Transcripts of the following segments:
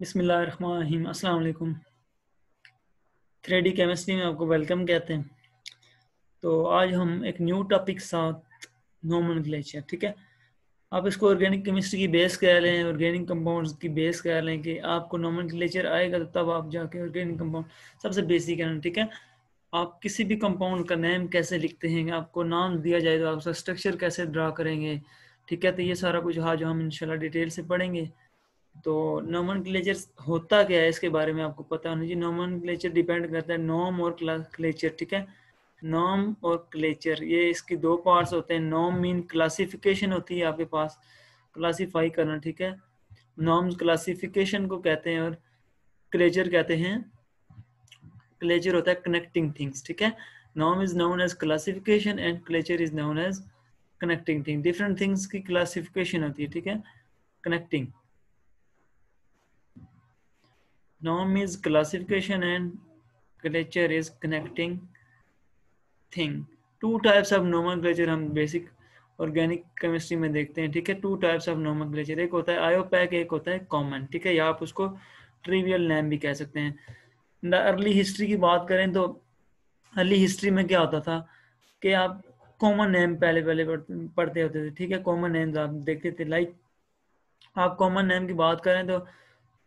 बिस्मिल्लाहिर्रहमानिर्रहीम अस्सलाम वालेकुम थ्री केमिस्ट्री में आपको वेलकम कहते हैं। तो आज हम एक न्यू टॉपिक साथ नोमन ठीक है? आप इसको ऑर्गेनिक केमिस्ट्री की बेस कह लें, ऑर्गेनिक कंपाउंड्स की बेस कह लें कि आपको नोमन आएगा तो तब आप जाके ऑर्गेनिक कंपाउंड, सबसे बेसिक है ठीक है? आप किसी भी कंपाउंड का नेम कैसे लिखते हैं, आपको नाम दिया जाए तो आप उसका स्ट्रक्चर कैसे ड्रा करेंगे, ठीक है? तो ये सारा कुछ आज हम इंशाल्लाह डिटेल से पढ़ेंगे। तो नॉमन होता क्या है इसके बारे में आपको पता होना चाहिए। नॉमन डिपेंड करता है नॉम और क्लेचर ठीक है? नॉम और क्लेचर ये इसकी दो पार्ट्स होते हैं। नॉम मीन क्लासिफिकेशन होती है आपके पास क्लासिफाई करना, ठीक है? नॉम्स क्लासिफिकेशन को कहते हैं और क्लेचर कहते हैं। क्लेचर होता है कनेक्टिंग थिंग्स ठीक है? Nom is known as classification and clature is known as connecting thing different things की क्लासिफिकेशन होती है, ठीक है? Connecting norm is classification and culture is connecting thing. Two types of nomenclature हम basic ऑर्गेनिक केमिस्ट्री में देखते हैं, ठीक है? टू टाइप्स ऑफ़ नोमेनक्लेचर एक होता है आयोपैक एक होता है कॉमन ठीक है? या आप उसको ट्रिवियल नेम भी कह सकते हैं। अर्ली हिस्ट्री की बात करें तो अर्ली हिस्ट्री में क्या होता था कि आप कॉमन नेम पहले पहले पढ़ते होते थे, ठीक है? कॉमन नेम्स आप देखते थे लाइक आप कॉमन नेम की बात करें तो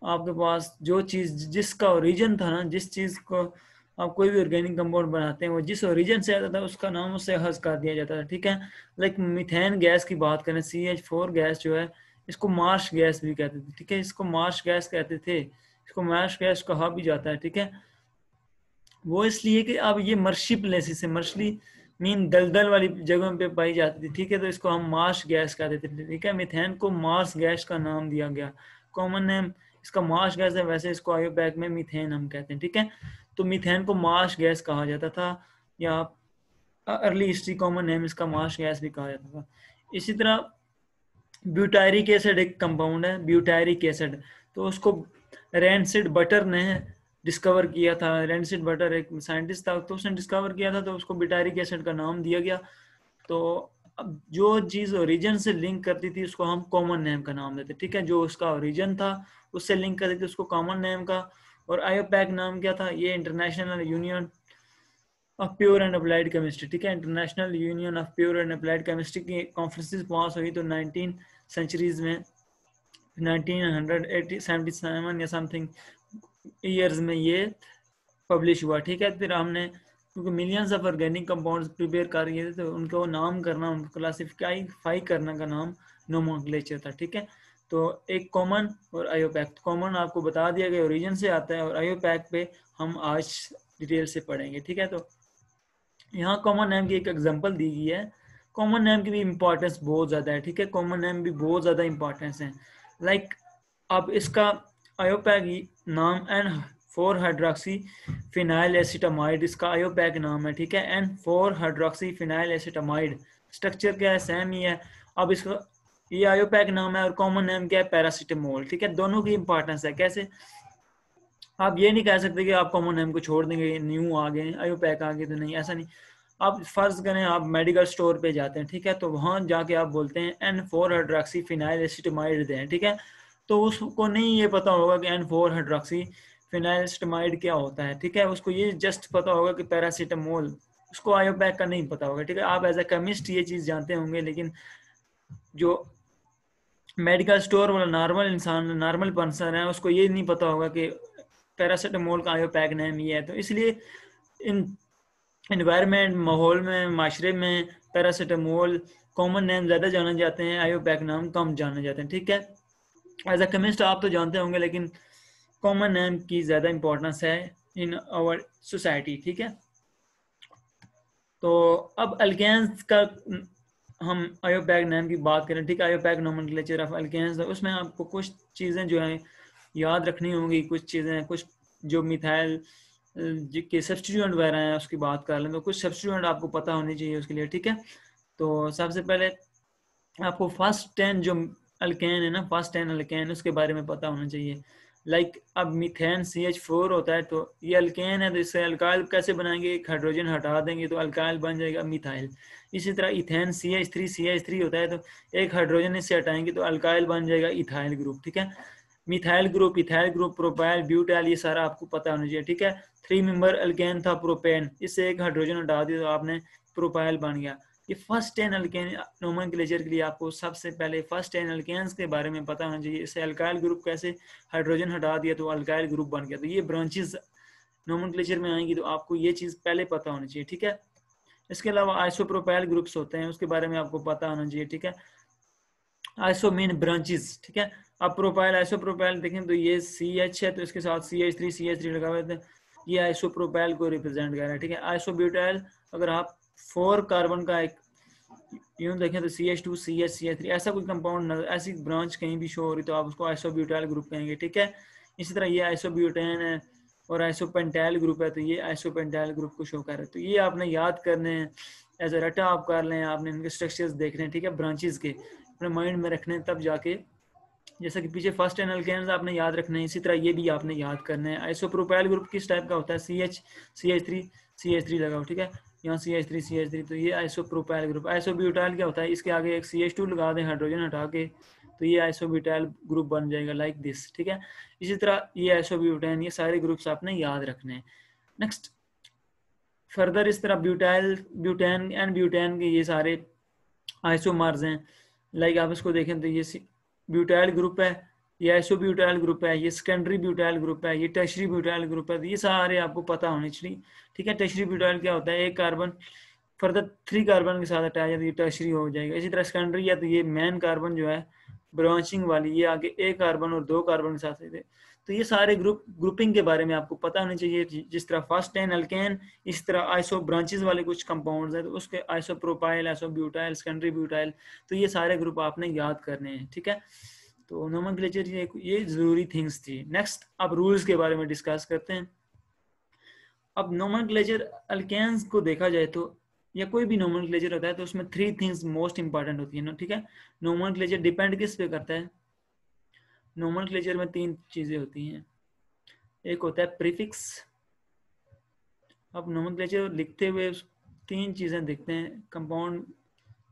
आपके पास जो चीज़, जिसका ओरिजिन था ना, जिस चीज़ को आप कोई भी ऑर्गेनिक कंपाउंड बनाते हैं, वो जिस ओरिजिन से आता था, उसका नाम उससे हज कर दिया जाता था, ठीक है? लाइक मिथेन गैस की बात करें सी एच फोर गैस जो है, इसको मार्श गैस भी कहते थे, ठीक है? इसको मार्श गैस कहते थे, इसको मार्श गैस कहा भी जाता है, ठीक है? वो इसलिए कि अब ये मर्शी प्लेसिस है मर्शली मीन दलदल वाली जगहों पे पाई जाती थी, ठीक है? तो इसको हम मार्श गैस कहते थे, ठीक है? मिथेन को मार्स गैस का नाम दिया गया। कॉमन नेम इसका मार्श गैस है, वैसे इसको आयोपैक में मीथेन हम कहते हैं, ठीक है? तो मीथेन को मार्श गैस कहा जाता था, या अर्ली हिस्ट्री कॉमन नेम इसका मार्श गैस भी कहा जाता था। इसी तरह ब्यूटायरिक एसिड एक कंपाउंड है ब्यूटायरिक एसिड तो उसको रेंसिड बटर ने डिस्कवर किया था, रेंसिड बटर एक साइंटिस्ट था तो उसने डिस्कवर किया था तो उसको ब्यूटायरिक एसिड का नाम दिया गया। तो अब जो चीज़ ओरिजिन से लिंक करती थी, उसको हम कॉमन नेम का नाम देते, ठीक है? जो उसका ओरिजिन था उससे लिंक कर देते, उसको कॉमन नेम का, और आयोपैक नाम क्या था? ये international union of pure and applied chemistry ठीक है? International union of pure and applied chemistry की कॉन्फ्रेंसिस पास हुई तो नाइनटीन सेंचुरीज में सेवन या समथिंग ईयर्स में ये पब्लिश हुआ, ठीक है? फिर हमने, क्योंकि millions of organic compounds prepare कर रहे थे तो उनको नाम करना, उनको क्लासिफाई करना का नाम नोमोक्लेचर था, ठीक है? तो एक कॉमन और आयोपैक कॉमन आपको बता दिया गया ओरिजिन से आता है और आयोपैक पे हम आज डिटेल से पढ़ेंगे ठीक है तो? यहाँ कॉमन नेम की एक एग्जांपल दी गई है। कॉमन नेम की भी इम्पोर्टेंस बहुत ज़्यादा है ठीक है? कॉमन नेम भी बहुत ज़्यादा इम्पोर्टेंस है। लाइक like, अब इसका आयोपैक नाम and four hydroxy phenyl acetamide इसका आयोपैक नाम है ठीक है? N four hydroxy phenyl acetamide structure क्या है? सेम ही है। अब इसका ये आयोपैक नाम है और कॉमन नेम क्या है? पैरासिटामोल ठीक है? दोनों की इंपॉर्टेंस है। कैसे? आप ये नहीं कह सकते कि आप कॉमन नेम को छोड़ देंगे न्यू आ गए आयोपैक आ गए तो नहीं, ऐसा नहीं। आप फ़र्ज़ करें, आप मेडिकल स्टोर पे जाते हैं, ठीक है? तो वहाँ जाके आप बोलते हैं N four hydroxy phenyl acetamide दें, ठीक है? तो उसको नहीं ये पता होगा कि एन फोर हाइड्रोक्सी फिनाइलस्टमाइड क्या होता है, ठीक है? उसको ये जस्ट पता होगा कि पैरासीटामोल उसको आयोपैक का नहीं पता होगा, ठीक है? आप एज ए केमिस्ट ये चीज़ जानते होंगे, लेकिन जो मेडिकल स्टोर वाला नॉर्मल इंसान नॉर्मल पर्सन है, उसको ये नहीं पता होगा कि पैरासीटामोल का आयोपैक नेम ये है। तो इसलिए इन इन्वायरमेंट माहौल में, माशरे में पैरासीटामोल कॉमन नेम ज़्यादा जाने जाते हैं आयोपैक नाम कम जाने जाते हैं, ठीक है? एज अ केमिस्ट आप तो जानते होंगे, लेकिन कॉमन नेम की ज़्यादा इंपॉर्टेंस है इन आवर सोसाइटी ठीक है? तो अब अल्केन्स का हम आयोपैक नेम की बात करें, ठीक है? आयोपैक नोमेनक्लेचर ऑफ़ अल्केन्स उसमें आपको कुछ चीज़ें जो हैं याद रखनी होंगी, कुछ चीज़ें, कुछ जो मिथाइल के सब्सटीट्यूएंट वगैरह हैं, उसकी बात कर लें तो कुछ सब्सटीट्यूएंट आपको पता होनी चाहिए उसके लिए, ठीक है? तो सबसे पहले आपको फ़र्स्ट टेन जो अल्केन है ना फ़र्स्ट टेन अल्केन उसके बारे में पता होना चाहिए। लाइक अब मिथेन सी एच फोर होता है तो ये अल्केन है तो इससे अल्काइल कैसे बनाएँगे? एक हाइड्रोजन हटा देंगे तो अल्काइल बन जाएगा मिथाइल इसी तरह ethane C H three C H three होता है तो एक हाइड्रोजन इससे हटाएँगे तो अल्काइल बन जाएगा इथाइल ग्रुप ठीक है? Methyl group ethyl group propyl butyl ये सारा आपको पता होना चाहिए, ठीक है? थ्री मेंबर अल्केन था प्रोपेन इससे एक हाइड्रोजन हटा दिया तो आपने प्रोपाइल बन गया. ये फ़र्स्ट टेन अल्केन नोमन के लिए आपको सबसे पहले फ़र्स्ट टेन अल्केन्स के बारे में पता होना चाहिए। इससे अल्काइल ग्रुप कैसे हाइड्रोजन हटा दिया तो अल्काइल ग्रुप बन गया। तो ये ब्रांचेस नोमन में आएँगी तो आपको ये चीज़ पहले पता होनी चाहिए, ठीक है? इसके अलावा आइसोप्रोपाइल ग्रुप्स होते हैं, उसके बारे में आपको पता होना चाहिए, ठीक है? आइसो मीन ब्रांचेस ठीक है? अब प्रोपाइल आइसो प्रोपाइल देखें तो ये सी एच है तो इसके साथ C H three C H three लगा हुए थे ये आइसो प्रोपाइल को रिप्रेजेंट कर रहा है, ठीक है? आइसो ब्यूटाइल अगर आप फोर कार्बन का एक यूँ देखें तो C H two C H C H three ऐसा कोई कंपाउंड ऐसी ब्रांच कहीं भी शो हो रही तो आप उसको आइसो ब्यूटाइल ग्रुप कहेंगे, ठीक है? इसी तरह ये आइसो ब्यूटेन है और आइसो पेंटाइल ग्रुप है तो ये आइसो पेंटाइल ग्रुप को शो कर रहा है। तो ये आपने याद करने हैं एज ए रटा आप कर लें, आपने इनके स्ट्रक्चर्स देखने ठीक है ब्रांचेस के, अपने माइंड में रखने तब जाके, जैसा कि पीछे फ़र्स्ट एन एल्केन्स आपने याद रखना है, इसी तरह ये भी आपने याद करना है। आइसोप्रोपाइल ग्रुप किस टाइप का होता है? C H C H three C H three लगाओ, ठीक है? यहाँ C H three C H three तो ये आइसोप्रोपाइल ग्रुप आइसो ब्यूटाइल क्या होता है? इसके आगे एक सी एच टू लगा दें हाइड्रोजन हटा के तो ये आइसो ब्यूटाइल ग्रुप बन जाएगा लाइक दिस ठीक है? इसी तरह ये आइसोब्यूटाइन ये सारे ग्रुप्स आपने याद रखने हैं। नेक्स्ट फर्दर इस तरह ब्यूटाइल ब्यूटेन एंड ब्यूटेन के ये सारे आइसोमार्स हैं। लाइक आप इसको देखें तो ये ब्यूटाइल ग्रुप है ये आइसो ब्यूटाइल ग्रुप है, ये सेकेंडरी ब्यूटाइल ग्रुप है, ये टशरी ब्यूटाइल ग्रुप है तो ये सारे आपको पता होने चाहिए, ठीक है? टशरी ब्यूटाइल क्या होता है? एक कार्बन, फर्दर थ्री कार्बन के साथ अटैच है तो ये टशरी हो जाएगा। इसी तरह सेकेंडरी है तो ये मेन कार्बन जो है, ब्रांचिंग वाली, ये आगे एक कार्बन और दो कार्बन के साथ तो ये सारे ग्रुप, ग्रुपिंग के बारे में आपको पता होना चाहिए जिस तरह फ़र्स्ट एन अल्केन, इस तरह आइसो ब्रांचेस वाले कुछ कंपाउंड्स हैं तो उसके iso propyl iso butyl secondary butyl तो ये सारे ग्रुप आपने याद करने हैं, ठीक है? तो नोमन ये ये ज़रूरी थिंग्स थी। नेक्स्ट अब रूल्स के बारे में डिस्कस करते हैं। अब नोमन अल्केन्स को देखा जाए तो या कोई भी नोमन होता है तो उसमें थ्री थिंग्स मोस्ट इंपॉर्टेंट होती है ना ठीक है? नोमन डिपेंड किस पे करता है? नॉर्मल क्लेचर में तीन चीज़ें होती हैं। एक होता है प्रीफिक्स अब नॉर्मल क्लेचर लिखते हुए तीन चीज़ें देखते हैं। कंपाउंड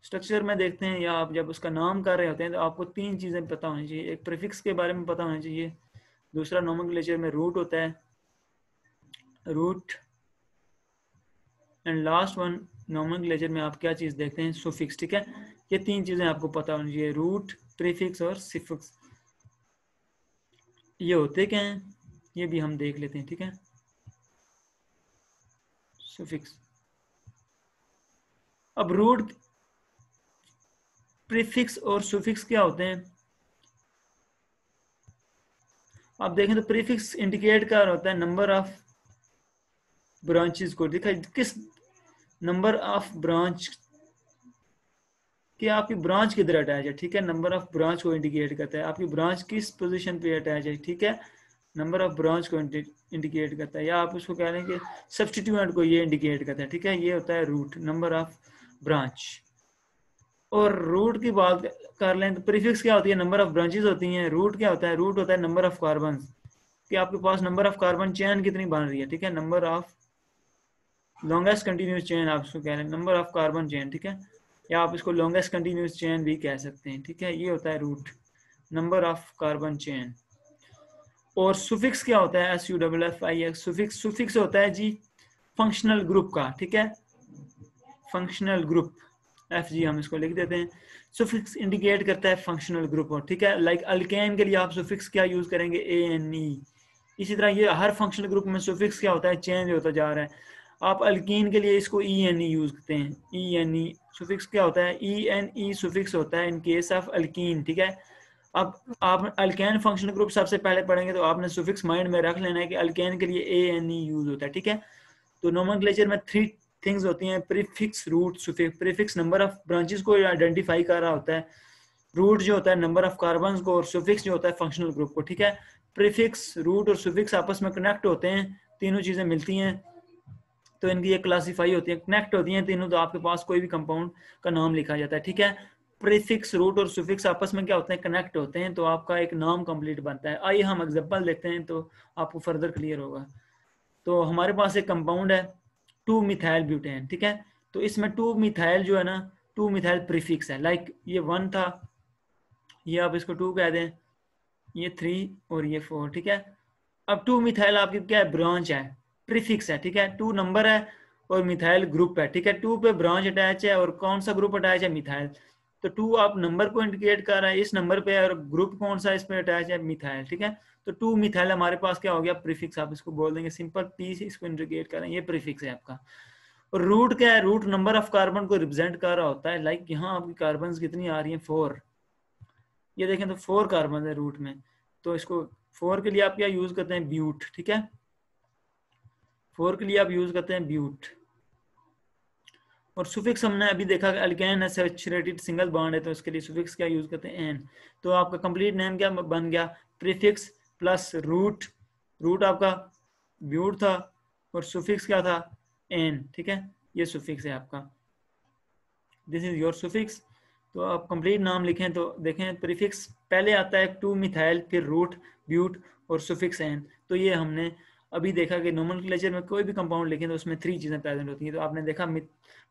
स्ट्रक्चर में देखते हैं या आप जब उसका नाम कर रहे होते हैं तो आपको तीन चीज़ें पता होनी चाहिए। एक प्रीफिक्स के बारे में पता होना चाहिए। दूसरा नॉर्मल में रूट होता है। Root and last one clature में आप क्या चीज़ देखते हैं? सुफिक्स ठीक है? ये तीन चीज़ें आपको पता होनी चाहिए। रूट प्रीफिक्स और सिफिक्स ये होते क्या हैं? ये भी हम देख लेते हैं, ठीक है? सुफिक्स अब रूट प्रीफिक्स और सुफिक्स क्या होते हैं? आप देखें तो प्रीफिक्स इंडिकेट कर होता है नंबर ऑफ़ ब्रांचेस को। दिखा किस नंबर ऑफ़ ब्रांच कि आपकी ब्रांच किधर अटैच है? ठीक है नंबर ऑफ़ ब्रांच को इंडिकेट करता है। आपकी ब्रांच किस पोजीशन पे अटैच है? ठीक है नंबर ऑफ़ ब्रांच को इंडिकेट करता है। या आप उसको कह रहे हैं कि सब्सटीट्यूएंट को ये इंडिकेट करता है। ठीक है, ये होता है रूट नंबर ऑफ़ ब्रांच और रूट की बात कर लें तो प्रीफिक्स क्या होती है? नंबर ऑफ़ ब्रांचेस होती हैं। रूट क्या होता है? रूट होता है नंबर ऑफ़ कार्बन कि आपके पास नंबर ऑफ़ कार्बन चेन कितनी बन रही है? ठीक है? Number of longest continuous chain आप उसको कह रहे हैं नंबर ऑफ़ कार्बन चेन ठीक है? या आप इसको लॉन्गेस्ट कंटिन्यूस चेन भी कह सकते हैं, ठीक है? ये होता है root number of carbon chain और सुफिक्स क्या होता है? S U W F I X suffix suffix होता है जी फंक्शनल ग्रुप का, ठीक है? फंक्शनल ग्रुप एफ़ जी हम इसको लिख देते हैं। सुफिक्स इंडिकेट करता है फंक्शनल ग्रुप और, ठीक है? लाइक अल्केन के लिए आप सुफिक्स क्या यूज़ करेंगे? ए एन ई इसी तरह ये हर फंक्शनल ग्रुप में सुफिक्स क्या होता है? चेंज होता जा रहा है। आप अल्कीन के लिए इसको ई एन ई यूज़ करते हैं। ई एन ई सुफिक्स क्या होता है? ई एन ई सुफिक्स होता है इन केस ऑफ़ अल्कीन ठीक है? अब आप अल्केन फंक्शनल ग्रुप सबसे पहले पढ़ेंगे तो आपने सुफिक्स माइंड में रख लेना है कि अल्केन के लिए ए एन ई यूज़ होता है, ठीक है? तो नोमन में थ्री थिंग्स होती हैं prefix root prefix number of branches को आइडेंटिफाई कर रहा होता है। रूट जो होता है नंबर ऑफ़ कार्बन को और सुफिक्स जो होता है फंक्शनल ग्रुप को, ठीक है? प्रीफिक्स रूट और सुफिक्स आपस में कनेक्ट होते हैं, तीनों चीज़ें मिलती हैं। तो इनकी ये क्लासीफाई होती है कनेक्ट होती है तीनों तो आपके पास कोई भी कंपाउंड का नाम लिखा जाता है, ठीक है? प्रीफिक्स रूट और सुफिक्स आपस में क्या होते हैं कनेक्ट होते हैं तो आपका एक नाम कंप्लीट बनता है। आइए हम एग्ज़ाम्पल देखते हैं तो आपको फर्दर क्लियर होगा। तो हमारे पास एक कंपाउंड है टू मिथाइल ब्यूटेन ठीक है? तो इसमें टू मिथाइल जो है ना टू मिथाइल प्रीफिक्स है। लाइक ये वन था, ये आप इसको टू कह दें, ये थ्री और ये फोर ठीक है? अब टू मिथाइल आपकी क्या है? ब्रांच है प्रीफिक्स है, ठीक है? टू नंबर है और मिथाइल ग्रुप है, ठीक है? टू पे ब्रांच अटैच है और कौन सा ग्रुप अटैच है? मिथाइल तो टू आप नंबर को इंडिकेट कर रहा है, इस नंबर पे और ग्रुप कौन सा इस पे अटैच है? मिथाइल ठीक है? तो टू मिथाइल हमारे पास क्या हो गया? प्रीफिक्स आप इसको बोल देंगे सिंपल पी से इसको इंडिकेट करें, ये प्रीफिक्स है आपका। और रूट क्या है? रूट नंबर ऑफ़ कार्बन को रिप्रेजेंट कर रहा होता है लाइक यहाँ आपकी कार्बन कितनी आ रही है? फोर ये देखें तो फोर कार्बन है रूट में। तो इसको फोर के लिए आप क्या यूज़ करते हैं? ब्यूट ठीक है? फोर के लिए आप यूज़ करते हैं ब्यूट और सुफिक्स हमने अभी देखा अल्केन है सिंगल बॉन्ड है तो इसके लिए सुफिक्स क्या यूज़ करते हैं? एन तो आपका कंप्लीट नेम क्या बन गया? प्रीफिक्स प्लस रूट रूट आपका ब्यूट था और सुफिक्स क्या था? एन ठीक है? ये सुफिक्स है आपका। दिस इज़ योर सुफिक्स तो आप कंप्लीट नाम लिखें तो देखें प्रीफिक्स पहले आता है टू मिथाइल फिर रूट ब्यूट और सुफिक्स एन तो ये हमने अभी देखा कि नॉर्मल क्लेचर में कोई भी कंपाउंड लिखें तो उसमें थ्री चीज़ें प्रेजेंट होती हैं। तो आपने देखा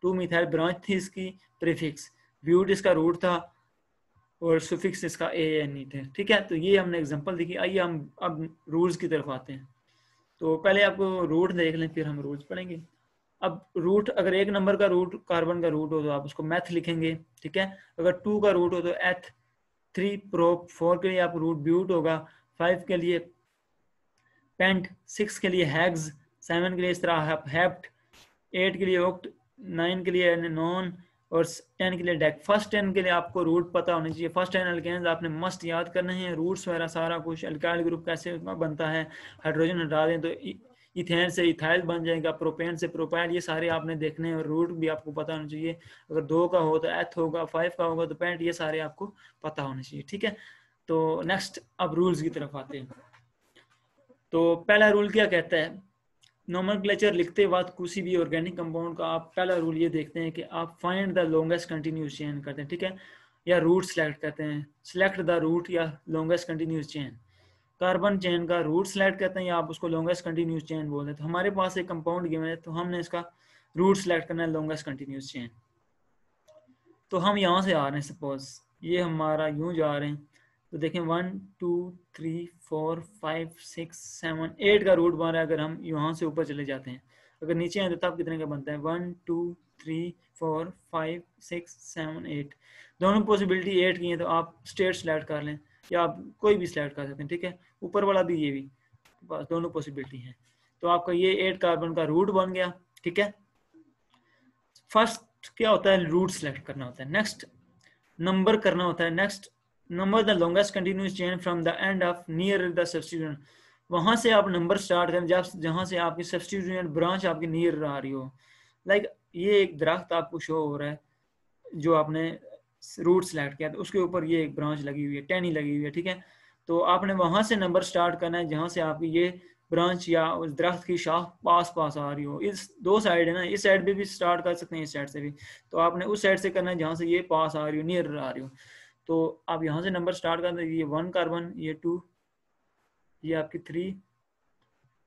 टू मिथाइल ब्रांच थी इसकी प्रीफिक्स ब्यूट इसका रूट था और सुफिक्स इसका ए एन ई थे ठीक है? तो ये हमने एग्जांपल देखी। आइए हम अब रूल्स की तरफ़ आते हैं। तो पहले आपको रूट देख लें, फिर हम रूल्स पढ़ेंगे। अब रूट अगर एक नंबर का रूट कार्बन का रूट हो तो आप उसको मैथ लिखेंगे। ठीक है? अगर टू का रूट हो तो एथ थ्री प्रो फोर के लिए आप रूट ब्यूट होगा। फाइव के लिए पेंट सिक्स के लिए हैग्स सेवन के लिए इस तरह हैप्ट एट के लिए ओक्ट नाइन के लिए नॉन और टेन के लिए डेक फ़र्स्ट टेन के लिए आपको रूट पता होना चाहिए। फ़र्स्ट टेन अल्केन्स आपने मस्ट याद करने हैं। रूट्स वगैरह सारा कुछ अल्काइल ग्रुप कैसे बनता है। हाइड्रोजन हटा दें तो इथेन से इथाइल बन जाएगा। प्रोपेन से प्रोपाइल ये सारे आपने देखने हैं। और रूट भी आपको पता होना चाहिए। अगर दो का हो तो एथ होगा फाइव का होगा तो पेंट ये सारे आपको पता होने चाहिए। ठीक है? तो नेक्स्ट अब रूल्स की तरफ़ आते हैं। तो पहला रूल क्या कहता है? नोमन लिखते वक्त किसी भी ऑर्गेनिक कंपाउंड का आप पहला रूल ये देखते हैं कि आप find the longest continuous chain करते हैं, ठीक है? या रूट सेलेक्ट करते हैं। सिलेक्ट द रूट या longest continuous chain carbon chain का रूट सेलेक्ट करते हैं या आप उसको लॉन्गेस्ट कंटिन्यूस चेन बोलते हैं तो हमारे पास एक कंपाउंड गिवन है तो हमने इसका रूट सेलेक्ट करना है लॉन्गेस्ट कंटिन्यूस चेन तो हम यहाँ से आ रहे हैं सपोज़ ये हमारा यूँ जा रहे हैं। तो देखें one two three four five six seven eight का रूट बन रहा है अगर हम यहाँ से ऊपर चले जाते हैं। अगर नीचे आए तो तब कितने का बनता है? One two three four five six seven eight दोनों पॉसिबिलिटी एट की है तो आप स्टेट सेलेक्ट कर लें या आप कोई भी सिलेक्ट कर सकते हैं, ठीक है? ऊपर वाला भी ये भी, बस दोनों पॉसिबिलिटी है। तो आपका ये एट कार्बन का रूट बन गया, ठीक है? फ़र्स्ट क्या होता है? रूट सेलेक्ट करना होता है। नेक्स्ट नंबर करना होता है। Next number the longest continuous chain from the end of near the substituent वहाँ से आप नंबर स्टार्ट करें जब जहाँ से आपकी सब्सटीट्यूएंट ब्रांच आपकी नियर आ रही हो। लाइक like, ये एक दरख्त आपको शो हो रहा है जो आपने रूट सेलेक्ट किया तो उसके ऊपर ये एक ब्रांच लगी हुई है टेनी लगी हुई है ठीक है? तो आपने वहाँ से नंबर स्टार्ट करना है जहाँ से आपकी ये ब्रांच या उस दरख्त की शाख पास पास आ रही हो। इस दो साइड है ना इस साइड पे भी स्टार्ट कर सकते हैं इस साइड से भी। तो आपने उस साइड से करना है जहाँ से ये पास आ रही हो नियर आ रही हो। तो आप यहाँ से नंबर स्टार्ट कर ये वन कार्बन ये टू ये आपकी थ्री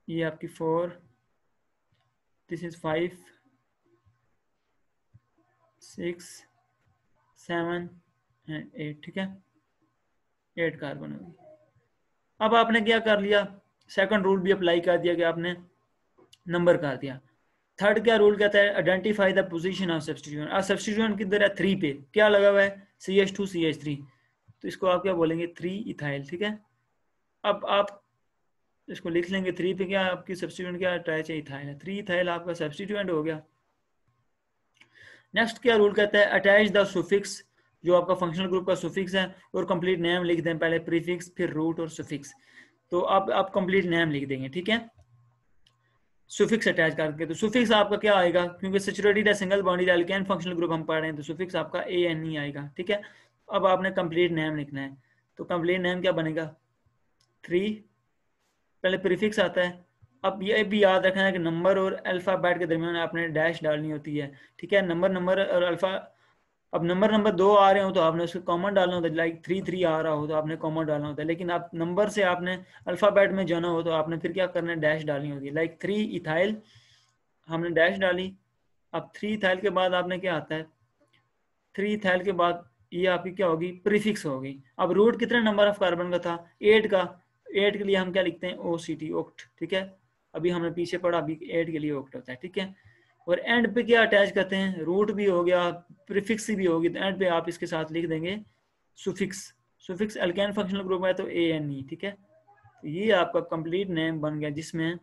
ये आपकी four this is five six seven and eight ठीक है? एट कार्बन होगी अब आपने क्या कर लिया? सेकंड रूल भी अप्लाई कर दिया कि आपने नंबर कर दिया। थर्ड क्या रूल कहता है? Identify the position of substituent अब किधर है? थ्री पे। क्या लगा हुआ है? C H two C H three तो इसको आप क्या बोलेंगे? थ्री इथाइल ठीक है? अब आप इसको लिख लेंगे थ्री पे, क्या आपकी सब्सटीट्यूएंट क्या है इथाइल है। थ्री इथाइल आपका सब्सटीट्यूएंट हो गया। नेक्स्ट क्या रूल कहता है? अटैच द सुफिक्स जो आपका फंक्शनल ग्रुप का सुफिक्स है, और कंप्लीट नेम लिख दें। पहले प्रीफिक्स फिर रूट और सुफिक्स तो अब आप कंप्लीट नेम लिख देंगे, ठीक है? सुफिक्स अटैच करके तो सुफिक्स आपका क्या आएगा? क्योंकि सेचुरेटेड है single bonded alkane functional group हम पढ़ रहे हैं तो सुफिक्स आपका ए एन ई आएगा, ठीक है? अब आपने कंप्लीट नेम लिखना है तो कंप्लीट नेम क्या बनेगा? थ्री पहले प्रीफिक्स आता है, अब ये भी याद रखना है कि नंबर और अल्फ़ाबेट के दरमियान आपने डैश डालनी होती है, ठीक है? नंबर नंबर और अल्फ़ा अब नंबर नंबर दो आ रहे हो तो आपने उसको कॉमन डालना होता है लाइक थ्री थ्री आ रहा हो तो आपने कॉमन डालना होता है, लेकिन आप नंबर से आपने अल्फ़ाबेट में जाना हो तो आपने फिर क्या करना है डैश डालनी होती है। लाइक थ्री इथाइल हमने डैश डाली। अब थ्री इथाइल के बाद आपने क्या आता है? थ्री इथाइल के बाद ये आपकी क्या होगी? प्रीफिक्स होगी। अब रूट कितने नंबर ऑफ़ कार्बन का था? एट का। एट के लिए हम क्या लिखते हैं? ओ सी टी ओक्ट ठीक है? अभी हमने पीछे पढ़ा, अभी एट के लिए ओक्ट होता है, ठीक है? और एंड पे क्या अटैच करते हैं? रूट भी हो गया प्रीफिक्स भी होगी तो एंड पे आप इसके साथ लिख देंगे suffix suffix alkane functional group है तो ए एन ई ठीक है? तो ये आपका कंप्लीट नेम बन गया जिसमें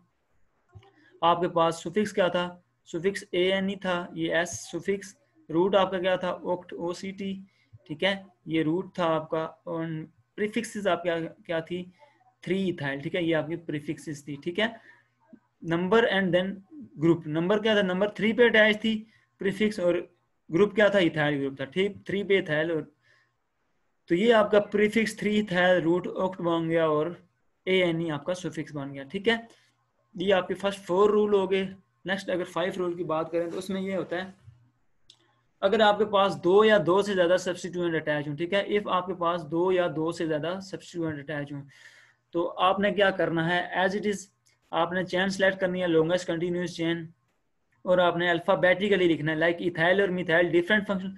आपके पास सुफिक्स क्या था? सुफिक्स ए एन ई था, ये एस सुफिक्स रूट आपका क्या था? ओक्ट ओ सी टी ठीक है? ये रूट था आपका, और प्रीफिक्सेस आप क्या क्या थी? थ्री इथाइल ठीक है? ये आपकी प्रीफिक्सेस थी, ठीक है? Number and then group. Number क्या था? नंबर थ्री पे अटैच थी प्रीफिक्स और ग्रुप क्या था? इथाइल ग्रुप था। ठीक, थ्री पे इथाइल और तो ये आपका prefix three ethyl root oct बन गया और ए एन ई आपका सुफिक्स बन गया। ठीक है? ये आपके फ़र्स्ट फोर रूल हो गए। नेक्स्ट अगर फाइव रूल की बात करें तो उसमें ये होता है, अगर आपके पास दो या दो से ज़्यादा सब्सटीट्यूएंट अटैच हो, ठीक है? इफ़ आपके पास दो या दो से ज़्यादा सब्सटीट्यूएंट अटैच हो तो आपने क्या करना है? एज इट इज़ आपने चैन सेलेक्ट करनी है लॉन्गेस्ट कंटिन्यूस चेन और आपने अल्फाबेटिकली लिखना है लाइक इथाइल और methyl different function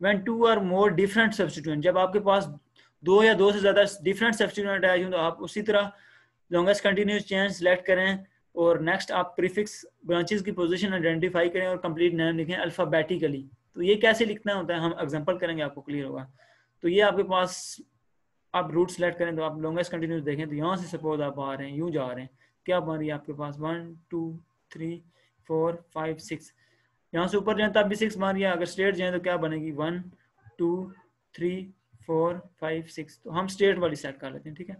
when two are more different substituent जब आपके पास दो या दो से ज़्यादा डिफरेंट सब्सटीट्यूएंट आए तो आप उसी तरह लॉन्गेस्ट कंटिन्यूस चेन सेलेक्ट करें, और नेक्स्ट आप प्रीफिक्स ब्रांचेस की पोजीशन आइडेंटिफाई करें और कंप्लीट नेम लिखें अल्फाबेटिकली तो ये कैसे लिखना होता है, हम एग्जांपल करेंगे, आपको क्लियर होगा. तो ये आपके पास आप रूट सेलेक्ट करें तो आप लॉन्गेस्ट कंटिन्यूस देखें तो यहाँ से सपोज़ आप आ रहे हैं, यूँ जा रहे हैं. क्या बन रही है आपके पास? One two three four five six यहाँ से ऊपर जाए, तब भी सिक्स बन रही है। अगर स्ट्रेट जाए तो क्या बनेगी? One two three four five six तो हम स्ट्रेट वाली सेट कर लेते हैं, ठीक है?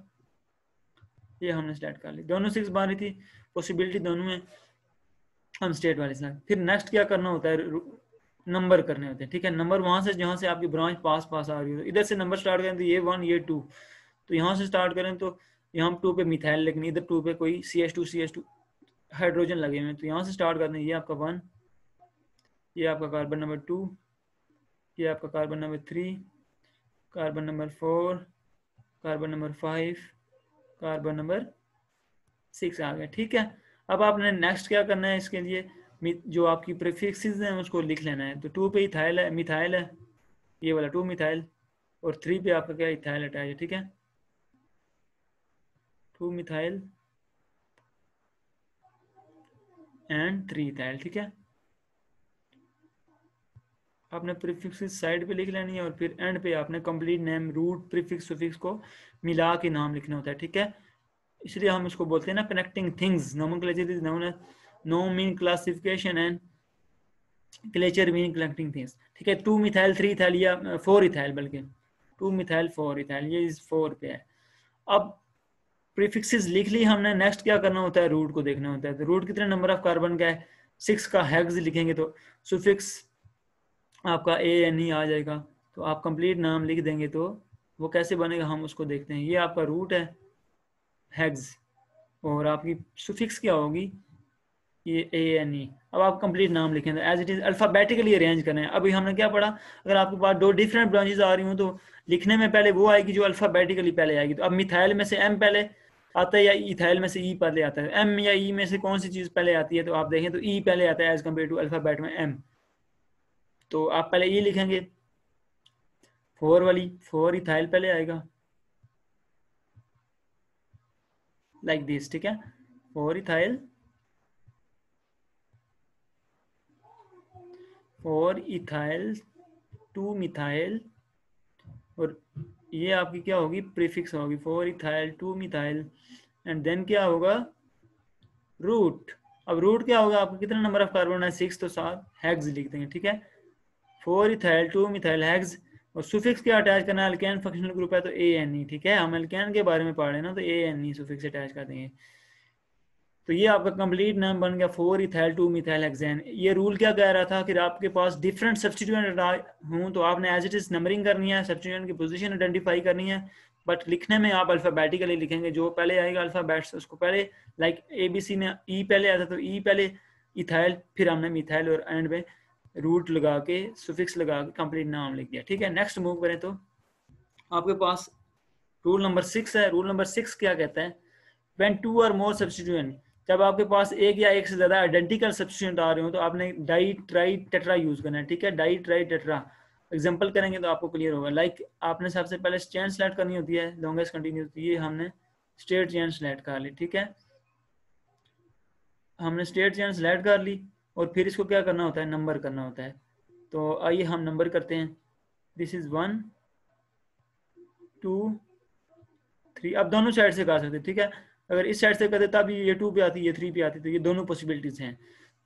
ये हमने स्टार्ट कर ली। दोनों सिक्स बन रही थी। पॉसिबिलिटी दोनों में हम स्टेट वाले सेलेक्ट फिर नेक्स्ट क्या करना होता है? नंबर करने होते हैं, ठीक है? नंबर वहाँ से, जहाँ से आपकी ब्रांच पास पास आ रही हो। इधर से नंबर स्टार्ट करें तो ये वन ये टू तो यहाँ से स्टार्ट करें तो यहाँ टू पे मिथाइल लेकिन इधर टू पे कोई C S two C S two hydrogen लगे हुए तो यहाँ से स्टार्ट करते हैं। ये आपका वन ये आपका कार्बन नंबर टू ये आपका carbon number three carbon number four carbon number five carbon number six आ गया ठीक है? अब आपने नेक्स्ट क्या करना है इसके लिए? जो आपकी प्रीफिक्सेस हैं, उसको लिख लेना है। तो टू पे इथाइल है मिथाइल है, ये वाला टू मिथाइल और थ्री पे आपका क्या इथाइल अटैच है, ठीक है? Two methyl and three ethyl ठीक है? आपने प्रीफिक्स साइड पे लिख लेनी है और फिर एंड पे आपने complete name root prefix suffix को मिला के नाम लिखना होता है, ठीक है? इसलिए हम इसको बोलते हैं ना connecting things nomenclature is known no mean classification and clature mean connecting things ठीक है? टू मिथाइल थ्री इथाइल या फोर इथाइल बल्कि टू मिथाइल फोर इथाइल ये इस फोर पे है। अब प्रीफिक्सेस लिख ली हमने नेक्स्ट क्या करना होता है? रूट को देखना होता है। तो रूट कितने नंबर ऑफ़ कार्बन का है? सिक्स का हैग्स लिखेंगे तो सुफिक्स आपका ए एन ई आ जाएगा। तो आप कंप्लीट नाम लिख देंगे तो वो कैसे बनेगा हम उसको देखते हैं। ये आपका रूट है हैग्स और आपकी सुफिक्स क्या होगी? ये ए एन ई अब आप कंप्लीट नाम लिखें तो as it is alphabetically arrange करें। अभी हमने क्या पढ़ा? अगर आपके पास दो डिफरेंट ब्रांचेज आ रही हूँ तो लिखने में पहले वो आएगी जो अल्फाबेटिकली पहले आएगी। तो अब मिथाइल में से एम पहले आता है या इथाइल में से ई पहले आता है। एम या ई में से कौन सी चीज़ पहले आती है? तो आप देखें तो ई पहले आता है एज कंपेयर टू अल्फ़ाबेट में एम तो आप पहले ई लिखेंगे। फोर वाली फोर इथाइल पहले आएगा। लाइक दिस ठीक है? Four ethyl four ethyl two methyl और ये आपकी क्या होगी? प्रीफिक्स होगी। Four ethyl two methyl and then क्या होगा? रूट। अब रूट क्या होगा आपका? कितना नंबर ऑफ़ कार्बन है? सिक्स तो सात। हैग्स लिख देंगे, ठीक है? Four ethyl two methyl hex और सुफिक्स क्या अटैच करना है? अल्कैन फंक्शनल ग्रुप है तो ए एन ई ठीक है? हम अल्कैन के बारे में पढ़ रहे हैं ना तो A N E suffix attach कर देंगे। तो ये आपका कंप्लीट नाम बन गया four ethyl two methyl hexane ये रूल क्या कह रहा था कि आपके पास डिफरेंट सब्सटीट्यूएंट हूँ तो आपने एज इट इज़ नंबरिंग करनी है सब्सटीट्यूएंट की पोजीशन आइडेंटिफाई करनी है बट लिखने में आप अल्फाबेटिकली लिखेंगे, जो पहले आएगा अल्फाबेट्स उसको पहले लाइक ए बी सी में ई पहले आता तो ई e पहले इथाइल फिर हमने मिथाइल और एंड में रूट लगा के सुफिक्स लगा के कंप्लीट नाम लिख दिया। ठीक है नेक्स्ट मूव करें तो आपके पास रूल नंबर सिक्स है। रूल नंबर सिक्स क्या कहता है? When two are more substituent जब आपके पास एक या एक से ज़्यादा आइडेंटिकल सब्सटीट्यूएंट आ रहे हो तो आपने डाई ट्राई टेट्रा यूज़ करना है ठीक है? डाई ट्राई टेट्रा एग्जांपल करेंगे तो आपको क्लियर होगा। लाइक like, आपने सबसे पहले चेन सेलेक्ट करनी होती है लॉन्गेस्ट कंटिन्यूस ये हमने स्टेट चेन सेलेक्ट कर ली ठीक है? हमने स्टेट चेन सेलेक्ट कर ली और फिर इसको क्या करना होता है? नंबर करना होता है। तो आइए हम नंबर करते हैं। This is one two three अब दोनों साइड से कर सकते ठीक है? अगर इस साइड से करते तब ये टू पे आती, ये थ्री पे आती तो ये दोनों पॉसिबिलिटीज हैं।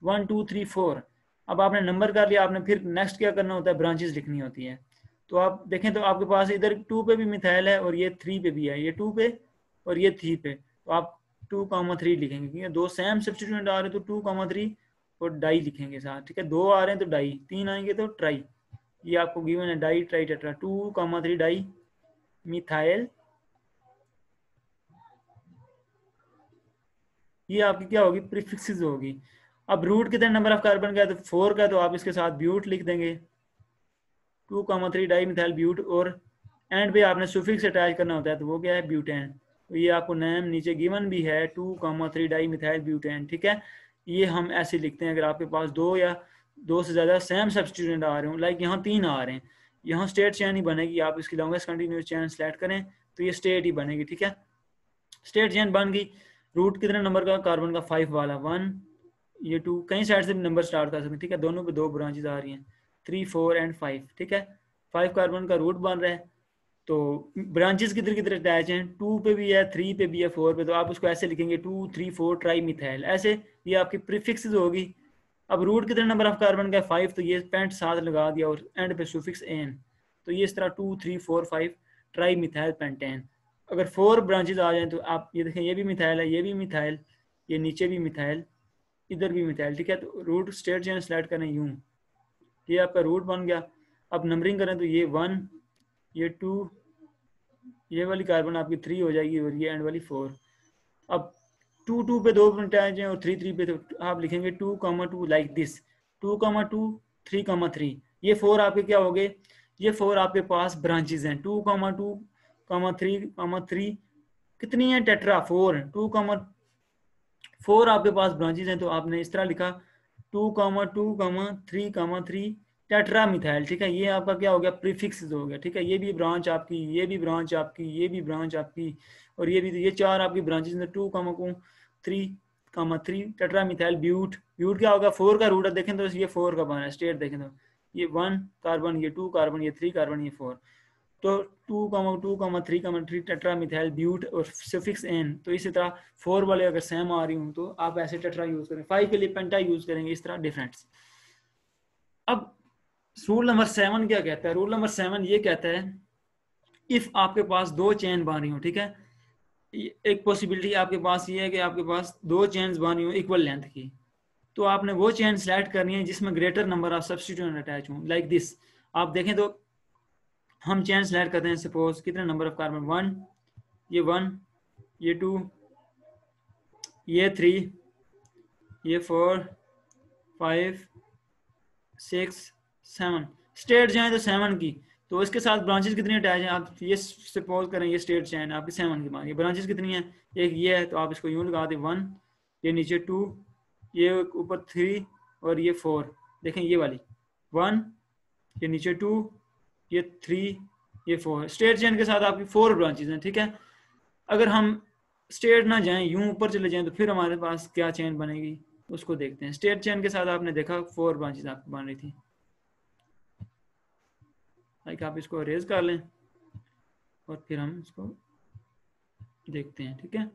वन टू थ्री फोर अब आपने नंबर कर लिया, आपने फिर नेक्स्ट क्या करना होता है? ब्रांचेस लिखनी होती है। तो आप देखें तो आपके पास इधर टू पे भी मिथाइल है और ये थ्री पे भी है। ये टू पे और ये थ्री पे। तो आप टू कामा थ्री लिखेंगे, क्योंकि दो सेम सब्सटीट्यूट आ रहे हैं तो टू कामा थ्री और डाई लिखेंगे साथ, ठीक है? दो आ रहे हैं तो डाई तीन आएँगे तो ट्राई ये आपको गिवन है di tri tetra two comma three di methyl ये आपकी क्या होगी? प्रीफिक्सेस होगी। अब रूट कितने नंबर ऑफ़ कार्बन का है तो फोर का तो आप इसके साथ ब्यूट लिख देंगे। Two comma three di methyl but और एंड पे आपने सुफिक्स अटैच करना होता है तो वो क्या है? ब्यूटेन तो ये आपको नेम नीचे गिवन भी है two comma three di methyl butane ठीक है? ये हम ऐसे लिखते हैं, अगर आपके पास दो या दो से ज़्यादा सेम सब्सटीट्यूएंट आ रहे हो लाइक यहाँ तीन आ रहे हैं, यहाँ स्टेट चैन ही बनेगी, आप इसकी लॉन्गेस्ट कंटिन्यूस चैन सेलेक्ट करें तो ये स्टेट ही बनेगी, ठीक है? स्टेट चैन बन गई। रूट कितने नंबर का? कार्बन का फाइव वाला। वन ये टू कई साइड से नंबर स्टार्ट कर सकते हैं, ठीक है? दोनों पे दो ब्रांचेज आ रही हैं। थ्री फोर एंड फाइव ठीक है? फाइव कार्बन का रूट बन रहा है तो ब्रांचेस किधर किधर अटैच हैं? टू पे भी है थ्री पे भी है फोर पे तो आप उसको ऐसे लिखेंगे two three four tri methyl ऐसे ये आपकी प्रीफिक्स होगी। अब रूट कितने नंबर ऑफ़ कार्बन का फाइव तो ये पेंट साथ लगा दिया और एंड पे सुफिक्स एन तो ये इस तरह two three four five tri methyl pentane अगर फोर ब्रांचेज आ जाए तो आप, ये देखें, ये भी मिथाइल है, ये भी मिथाइल ये नीचे भी मिथाइल इधर भी मिथाइल ठीक है? तो रूट स्टेट चेन स्लाइड करें, यूँ। ये आपका रूट बन गया। अब नंबरिंग करें तो ये वन ये टू ये वाली कार्बन आपकी थ्री हो जाएगी और ये एंड वाली फोर अब टू टू पे दो अटैच हैं और थ्री थ्री पे तो आप लिखेंगे two comma two like this two comma two three comma three ये फोर आपके क्या हो गए? ये फोर आपके पास ब्रांचेज हैं। Two comma two comma three comma three कितनी है टेट्रा फोर है टू कॉमा फोर आपके पास ब्रांचेज हैं तो आपने इस तरह लिखा two comma two comma three comma three tetra methyl ठीक है? ये आपका क्या हो गया? प्रीफिक्स हो गया, ठीक है? ये भी ब्रांच आपकी, ये भी ब्रांच आपकी, ये भी ब्रांच आपकी, और ये भी, ये चार आपकी ब्रांचेज हैं टू कामा को three comma three tetra methyl but but क्या होगा फोर का रूट देखें तो ये फोर का बना है स्टेट देखें तो। ये वन कार्बन ये टू कार्बन ये थ्री कार्बन ये फोर तो two comma two comma, three comma, three tetra methyl but और सिफिक्स एन तो इसी तरह फोर वाले अगर सेम आ रही हूँ तो आप ऐसे टेट्रा यूज़ करें। फाइव के लिए पेंटा यूज़ करेंगे, इस तरह डिफरेंट अब रूल नंबर सेवन क्या कहता है? रूल नंबर सेवन ये कहता है इफ़ आपके पास दो चेन बन रही हो, ठीक है? एक पॉसिबिलिटी आपके पास ये है कि आपके पास दो चेन बन हो इक्वल लेंथ की। तो आपने वो चेन सेलेक्ट करनी है जिसमें greater number of substituent attach हो लाइक दिस आप देखें तो हम चैन सेलेक्ट करते हैं सपोज़ कितने नंबर ऑफ़ कार्बन वन ये वन ये टू ये थ्री ये four five six seven state जाए तो सेवन की। तो इसके साथ ब्रांचेस कितनी अटैच हैं? आप ये सपोज़ करें, ये स्टेट चैन आपकी सेवन की बात। ये ब्रांचेस कितनी हैं? एक ये है तो आप इसको यूँ लगा दें। वन ये नीचे टू ये ऊपर थ्री और ये फोर देखें ये वाली। वन ये नीचे टू ये थ्री ये फोर है। स्टेट चेन के साथ आपकी फोर ब्रांचेज हैं, ठीक है? अगर हम स्टेट ना जाएँ, यूँ ऊपर चले जाएँ तो फिर हमारे पास क्या चेन बनेगी? उसको देखते हैं। स्टेट चेन के साथ आपने देखा फोर ब्रांचेज आपकी बन रही थी। लाइक आप इसको अरेज कर लें और फिर हम इसको देखते हैं, ठीक है?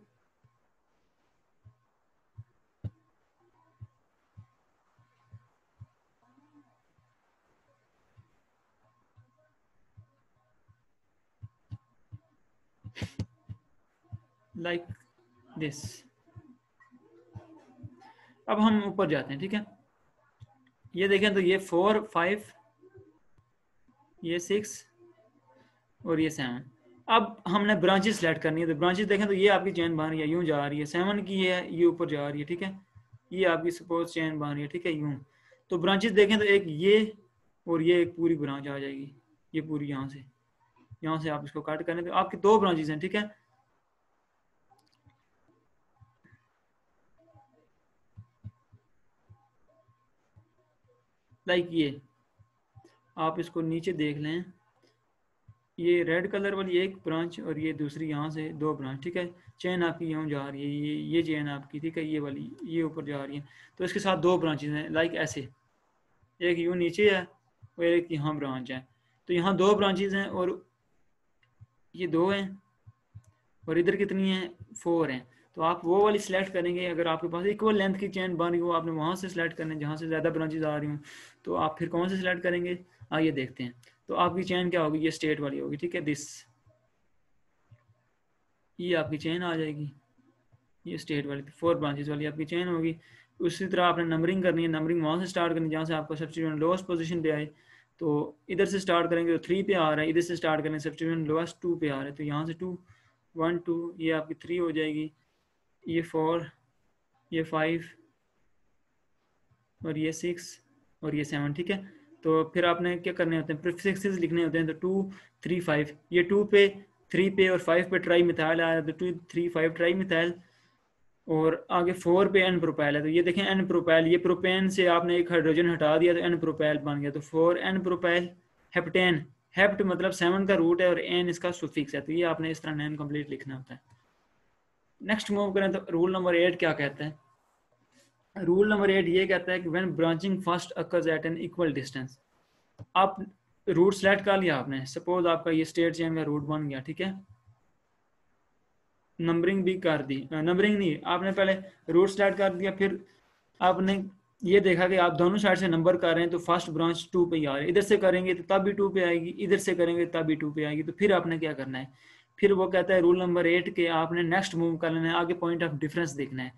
लाइक दिस अब हम ऊपर जाते हैं, ठीक है? ये देखें तो ये फोर फाइव ये सिक्स और ये सेवन अब हमने ब्रांचेस सेलेक्ट करनी है तो ब्रांचेस देखें तो ये आपकी चैन बन रही है, यूँ जा रही है. सेवन की है, ये ऊपर जा रही है, ठीक है? ये आपकी सपोज़ चैन बन रही है, ठीक है? यूँ. तो ब्रांचेस देखें तो एक ये और ये एक पूरी ब्रांच आ जाएगी. ये पूरी यहाँ से यहाँ से आप इसको काट करें तो आपकी दो ब्रांचेस हैं, ठीक है? लाइक ये। आप इसको नीचे देख लें। ये रेड कलर वाली एक ब्रांच और ये दूसरी यहाँ से दो ब्रांच, ठीक है? चैन आपकी यहाँ जा रही है, ये ये चैन आपकी, ठीक है? ये वाली, ये ऊपर जा रही है। तो इसके साथ दो ब्रांचेज हैं, लाइक ऐसे। एक यूँ नीचे है और एक यहाँ ब्रांच है। तो यहाँ दो ब्रांचेज हैं और ये दो हैं और इधर कितनी हैं? फोर हैं। तो आप वो वाली सिलेक्ट करेंगे, अगर आपके पास इक्वल लेंथ की चैन बन रही हो, आपने वहाँ से सिलेक्ट करना है जहाँ से ज़्यादा ब्रांचेज आ रही हूँ तो आप फिर कौन से सिलेक्ट करेंगे? आइए देखते हैं। तो आपकी चैन क्या होगी? ये स्टेट वाली होगी, ठीक है? दिस ये आपकी चैन आ जाएगी। ये स्टेट वाली फोर ब्रांचेज वाली आपकी चैन होगी। उसी तरह आपने नंबरिंग करनी है नंबरिंग वहाँ से स्टार्ट करनी है जहाँ से आपका सब्सिट्यूशन लोएस्ट पोजीशन पे आए तो इधर से स्टार्ट करेंगे तो थ्री पे आ रहा है, इधर से स्टार्ट करेंगे सब्सिट्यूशन लोएस्ट टू पे आ रहा है तो यहाँ से टू वन टू ये आपकी थ्री हो जाएगी। ये फोर ये फाइव और ये सिक्स और ये सेवन ठीक है? तो फिर आपने क्या करने होते हैं? प्रिफिक्सेस लिखने होते हैं तो टू थ्री फाइव ये टू पे थ्री पे और फाइव पे ट्राई मिथाइल आया तो two three five tri methyl और आगे फोर पे एन प्रोपाइल है तो ये देखें एन प्रोपाइल ये प्रोपेन से आपने एक हाइड्रोजन हटा दिया तो एन प्रोपाइल बन गया तो four N propyl heptane hept मतलब सेवन का रूट है और एन इसका सुफिक्स है तो ये आपने इस तरह नैन कंप्लीट लिखना होता है। नेक्स्ट मूव करें तो रूल नंबर एट क्या कहते हैं? रूल नंबर एट ये कहता है कि when branching first occurs at an equal distance आप रूट सेलेक्ट कर लिया आपने. सपोज़ आपका ये स्टेट चेन का रूट बन गया, ठीक है? नंबरिंग भी कर दी. नंबरिंग नहीं, आपने पहले रूट सेलेक्ट कर दिया, फिर आपने ये देखा कि आप दोनों साइड से नंबर कर रहे हैं तो फ़र्स्ट ब्रांच टू पे ही आ रहे हैं. इधर से करेंगे तो तब भी टू पे आएगी, इधर से करेंगे तब भी टू पे आएगी तो फिर आपने क्या करना है? फिर वो कहता है रूल नंबर एट के आपने नेक्स्ट मूव कर लेना है, आगे पॉइंट ऑफ़ डिफरेंस देखना है।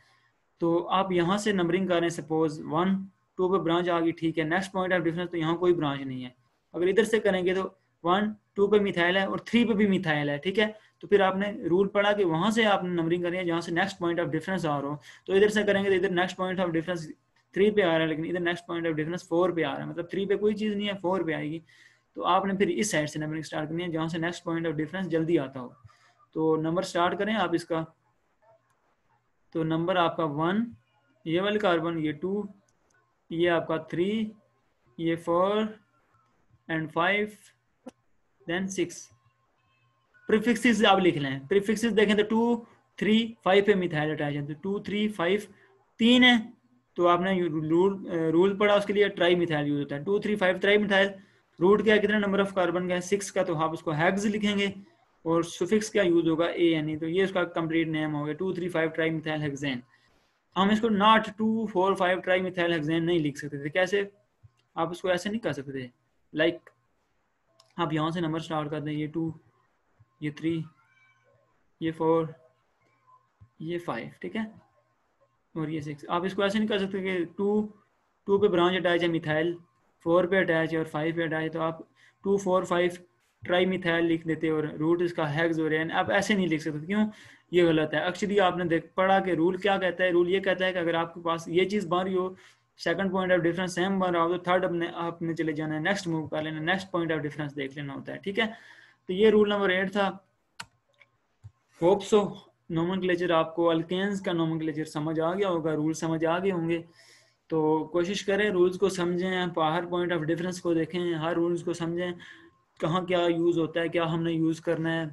तो आप यहाँ से नंबरिंग कर रहे हैं सपोज़ वन टू पे ब्रांच आ गई, ठीक है नेक्स्ट पॉइंट ऑफ़ डिफरेंस तो यहाँ कोई ब्रांच नहीं है। अगर इधर से करेंगे तो वन टू पे मिथाइल है और थ्री पे भी मिथाइल है, ठीक है? तो फिर आपने रूल पढ़ा कि वहाँ से आपने नंबरिंग करनी है, जहाँ से नेक्स्ट पॉइंट ऑफ़ डिफरेंस आ रहा हो। तो इधर से करेंगे तो इधर next point of difference three पे आ रहा है, लेकिन इधर next point of difference four पे आ रहा है। मतलब थ्री पे कोई चीज़ नहीं है फोर पे आएगी। तो आपने फिर इस साइड से नंबरिंग स्टार्ट करनी है, जहाँ से नेक्स्ट पॉइंट ऑफ़ डिफरेंस जल्दी आता हो। तो नंबर स्टार्ट करें आप इसका। तो नंबर आपका वन ये वाले कार्बन ये टू ये आपका थ्री ये four and five then six prefixes आप लिख लें। प्रीफिक्सेस देखें तो टू थ्री फाइव पे मिथाइल अटैच है। तो टू थ्री फाइव तीन है। तो आपने रूल रूल पढ़ा उसके लिए ट्राई मिथाइल यूज़ होता है। Two three five tri methyl root क्या कितना नंबर ऑफ़ कार्बन का है सिक्स का तो आप उसको हैग्स लिखेंगे और सुफिक्स क्या यूज़ होगा? ए यानी तो ये उसका कंप्लीट नेम हो गया। Two three five tri methyl hexane हम इसको not two four five tri methyl hexane नहीं लिख सकते थे। कैसे? आप इसको ऐसे नहीं कर सकते। लाइक like, आप यहाँ से नंबर स्टार्ट कर दें। ये टू ये थ्री ये फोर ये फाइव ठीक है? और ये सिक्स आप इसको ऐसे नहीं कर सकते कि टू टू पे ब्रांच अटैच है मिथाइल फोर पे अटैच है और फाइव पे अटैच है तो आप two, four, five tri methyl लिख देते और रूट इसका हैग्स रहे हैं। आप ऐसे नहीं लिख सकते, क्यों? ये गलत है। एक्चुअली आपने देख, पढ़ा कि रूल क्या कहता है? रूल ये कहता है कि अगर आपके पास ये चीज़ बन रही हो second point of difference same बन रहा हो तो थर्ड अपने, आपने चले जाना है नेक्स्ट मूव कर लेना नेक्स्ट पॉइंट ऑफ़ डिफरेंस देख लेना होता है, ठीक है? तो ये रूल नंबर एट था। होप सो नोमन आपको अल्केन्स का नोमन समझ आ गया होगा रूल समझ आ गए होंगे। तो कोशिश करें रूल्स को समझें हर पॉइंट ऑफ़ डिफरेंस को देखें, हर रूल्स को समझें, कहाँ क्या यूज़ होता है, क्या हमने यूज़ करना है।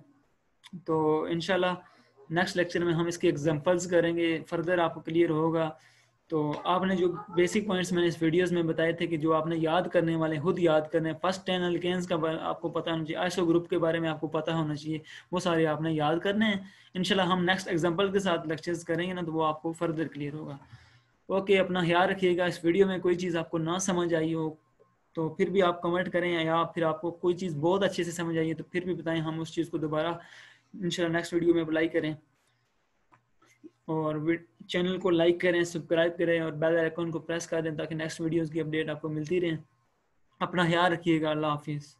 तो इनशाला नेक्स्ट लेक्चर में हम इसके एग्जांपल्स करेंगे फर्दर आपको क्लियर होगा। तो आपने जो बेसिक पॉइंट्स मैंने इस वीडियोस में बताए थे कि जो आपने याद करने वाले, खुद याद करने फ़र्स्ट टेन अल्केन्स का आपको पता होना चाहिए आईसो ग्रुप के बारे में आपको पता होना चाहिए, वो सारे आपने याद करने हैं। इनशाला हम नेक्स्ट एग्जांपल के साथ लेक्चर्स करेंगे ना तो वो आपको फर्दर क्लियर होगा। ओके, अपना ख्याल रखिएगा, इस वीडियो में कोई चीज़ आपको ना समझ आई हो तो फिर भी आप कमेंट करें या फिर आपको कोई चीज़ बहुत अच्छे से समझ आई है तो फिर भी बताएँ, हम उस चीज़ को दोबारा, इंशाल्लाह नेक्स्ट वीडियो में अप्लाई करें। और चैनल को लाइक करें सब्सक्राइब करें और बेल आइकन को प्रेस कर दें, ताकि नेक्स्ट वीडियोस की अपडेट आपको मिलती रहे। अपना ख्याल रखिएगा, अल्लाह हाफिज़।